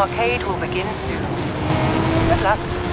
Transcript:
Arcade will begin soon. Good luck.